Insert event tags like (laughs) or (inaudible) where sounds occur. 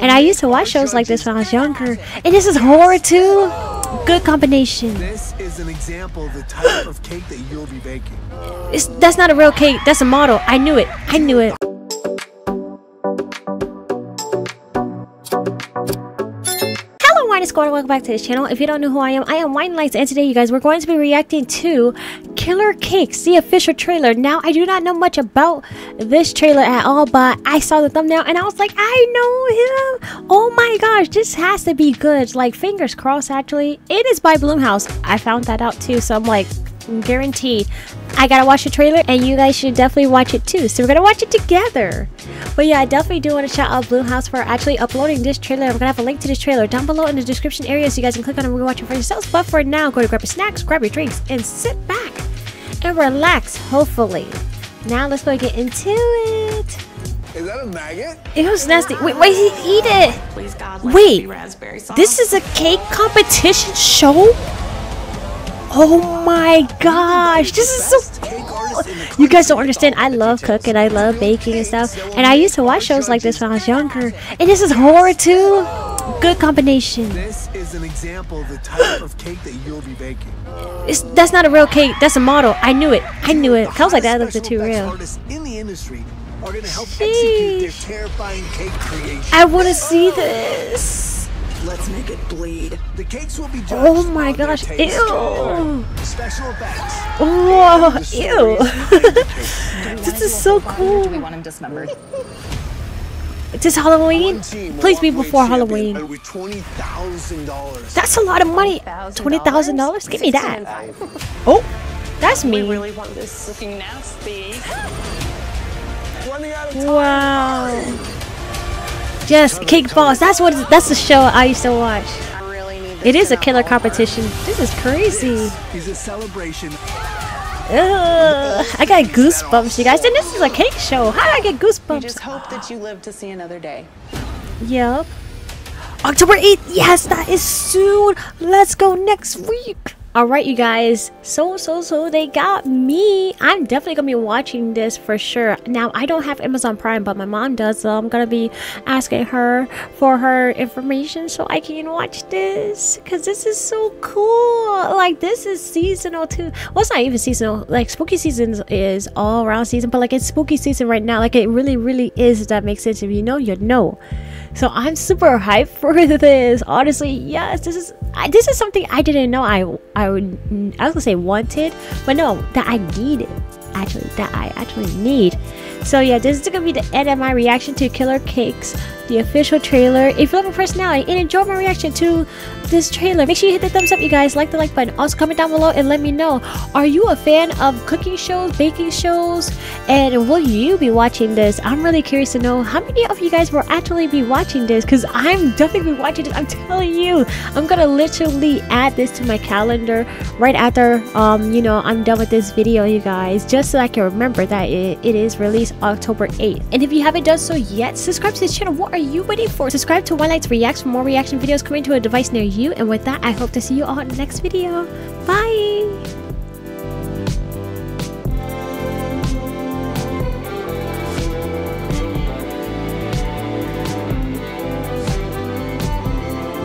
And I used to watch shows like this when I was younger. And this is horror too. Good combination. This is an example of the type of cake that you'll be baking. It's, that's not a real cake. That's a model. I knew it. I knew it. Wine Squad. Welcome back to this channel. If you don't know who I am, I am WineLights, and today, you guys, we're going to be reacting to Killer Cakes, the official trailer. Now, I do not know much about this trailer at all, but I saw the thumbnail and I was like, I know him. Oh my gosh, this has to be good. Like, fingers crossed, actually. It is by Blumhouse. I found that out too, so I'm like, guaranteed I gotta watch the trailer and you guys should definitely watch it too. So we're gonna watch it together. But yeah, I definitely do want to shout out Blumhouse for actually uploading this trailer. I'm gonna have a link to this trailer down below in the description area so you guys can click on it and watch it for yourselves. But for now, go to grab your snacks, grab your drinks, and sit back and relax, hopefully. Now let's go get into it. Is that a maggot? It was nasty. Wait, wait, he eat it. Please God, let it Wait, be raspberry sauce. this is a cake competition show? Oh my gosh, this is so cool. artist in the You guys don't understand. I love cooking, I love baking and stuff. And I used to watch shows like this when I was younger. And this is horror too. Good combination. This is an example of the type of cake that you'll be baking. It's, that's not a real cake, that's a model. I knew it. I knew it. I like, that looked too real. In the industry are going to help execute their terrifying cake creation. I want to see this. Let's make it bleed. The cakes will be judged Oh my gosh, ew. Special effects. Whoa, the stories ew. behind the cake. (laughs) this is so Do we cool. want him dismembered? This Halloween? One team will Please be walk away before champion Halloween. With twenty thousand dollars. That's a lot of money. $20,000? Give me that. Oh, that's We me. really want this looking nasty. Running out of time. Wow. Yes, Cake Boss. That's what. That's the show I used to watch. I really need It is a killer competition. This is crazy. Is a celebration. Ugh, I got goosebumps, you guys. And this is a cake show. How did I get goosebumps? You just hope that you live to see another day. Yep. October 8th. Yes, that is soon. Let's go next week. All right, you guys. So, so, so they got me. I'm definitely to be watching this for sure. Now, I don't have Amazon Prime, but my mom does. So I'm to be asking her for her information so I can watch this. Because this is so cool. Like, this is seasonal too. Well, it's not even seasonal. Like, spooky season is all around season, but like, it's spooky season right now. Like, it really, really is. If that makes sense. If you know, you know. So I'm super hyped (laughs) for this. Honestly, yes, this is I, this is something I didn't know I I would I was gonna say wanted, but no, that I needed. Actually, that I actually need. So yeah, this is gonna be the end of my reaction to Killer Cakes, the official trailer. If you love my personality and enjoy my reaction to this trailer, make sure you hit the thumbs up, you guys. Like the like button. Also, comment down below and let me know. Are you a fan of cooking shows, baking shows, and will you be watching this? I'm really curious to know how many of you guys will actually be watching this, because I'm definitely watching this. I'm telling you, I'm gonna literally add this to my calendar right after um you know I'm done with this video, you guys, just so I can remember that it, it is released October 8th. And if you haven't done so yet, subscribe to this channel. What are you waiting for? Subscribe to WineLights Reacts for more reaction videos coming to a device near you. And with that, I hope to see you all in the next video. Bye!